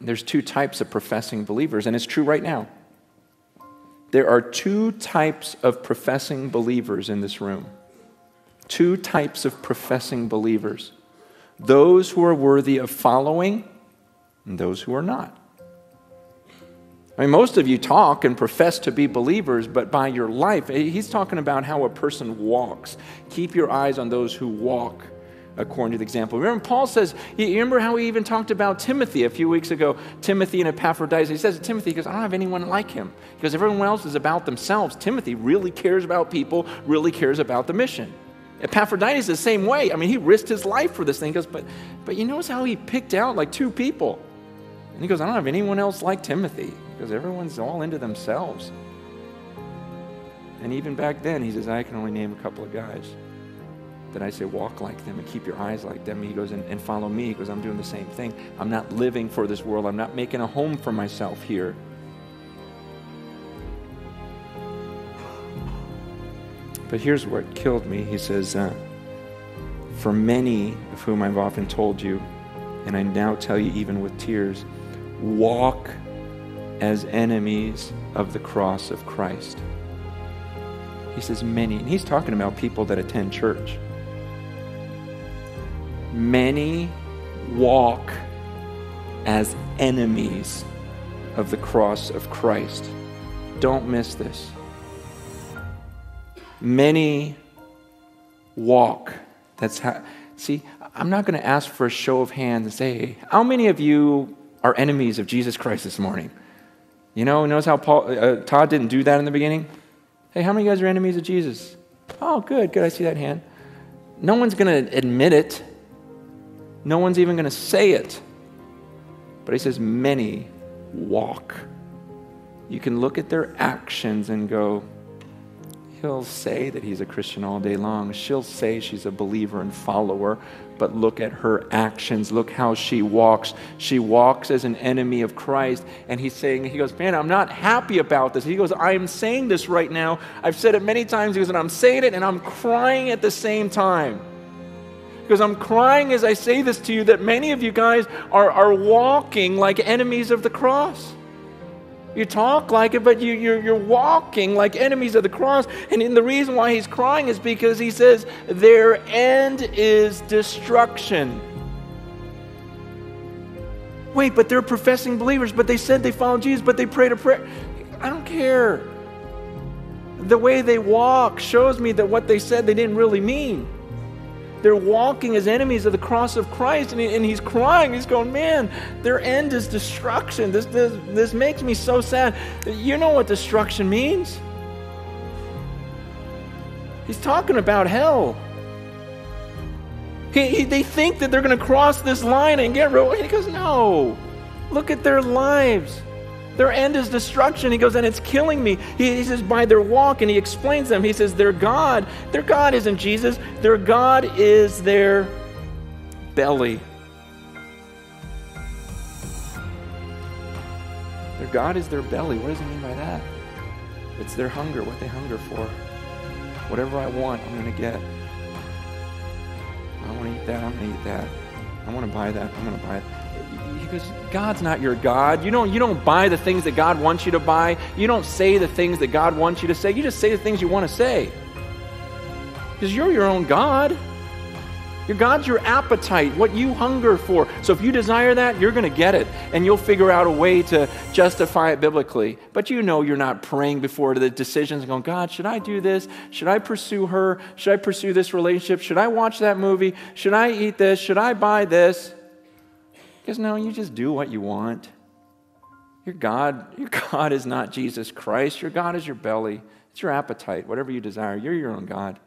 there's two types of professing believers, and it's true right now. There are two types of professing believers in this room. Two types of professing believers those who are worthy of following, and those who are not. I mean, most of you talk and profess to be believers, but by your life, he's talking about how a person walks. Keep your eyes on those who walk according to the example. Remember, Paul says, you remember how he even talked about Timothy a few weeks ago, Timothy and Epaphroditus. He says to Timothy, he goes, I don't have anyone like him because everyone else is about themselves. Timothy really cares about people, really cares about the mission. Epaphroditus is the same way. I mean, he risked his life for this thing. He goes, but, but you notice how he picked out like two people. And he goes, I don't have anyone else like Timothy because everyone's all into themselves. And even back then, he says, I can only name a couple of guys that I say, walk like them and keep your eyes like them. He goes, and, and follow me because I'm doing the same thing. I'm not living for this world, I'm not making a home for myself here. But here's what killed me. He says, uh, For many of whom I've often told you, and I now tell you even with tears, walk as enemies of the cross of Christ. He says, many. And he's talking about people that attend church many walk as enemies of the cross of Christ. Don't miss this. Many walk. That's how, see, I'm not going to ask for a show of hands and say, how many of you are enemies of Jesus Christ this morning? You know, notice how Paul, uh, Todd didn't do that in the beginning? Hey, how many of you guys are enemies of Jesus? Oh, good, good. I see that hand. No one's going to admit it. No one's even going to say it. But he says, many walk. You can look at their actions and go, he'll say that he's a Christian all day long. She'll say she's a believer and follower, but look at her actions. Look how she walks. She walks as an enemy of Christ. And he's saying, he goes, man, I'm not happy about this. He goes, I am saying this right now. I've said it many times. He goes, and I'm saying it and I'm crying at the same time because I'm crying as I say this to you that many of you guys are, are walking like enemies of the cross. You talk like it, but you, you're, you're walking like enemies of the cross. And the reason why he's crying is because he says, Their end is destruction. Wait, but they're professing believers, but they said they followed Jesus, but they prayed a prayer. I don't care. The way they walk shows me that what they said they didn't really mean. They're walking as enemies of the cross of Christ, and, he, and he's crying. He's going, Man, their end is destruction. This, this, this makes me so sad. You know what destruction means? He's talking about hell. He, he, they think that they're going to cross this line and get real. He goes, No. Look at their lives. Their end is destruction. He goes, and it's killing me. He, he, says, by their walk, and he explains them. He says, their God, their God isn't Jesus. Their God is their belly. Their God is their belly. What does he mean by that? It's their hunger, what they hunger for. Whatever I want, I'm going to get. I want to eat that, I'm going to eat that. I want to buy that, I'm going to buy it because God's not your God. You don't, you don't buy the things that God wants you to buy. You don't say the things that God wants you to say. You just say the things you want to say. Because you're your own God. Your God's your appetite, what you hunger for. So if you desire that, you're going to get it. And you'll figure out a way to justify it biblically. But you know you're not praying before the decisions going, God, should I do this? Should I pursue her? Should I pursue this relationship? Should I watch that movie? Should I eat this? Should I buy this? Because no, you just do what you want. Your God, your God is not Jesus Christ. Your God is your belly. It's your appetite, whatever you desire. You're your own God.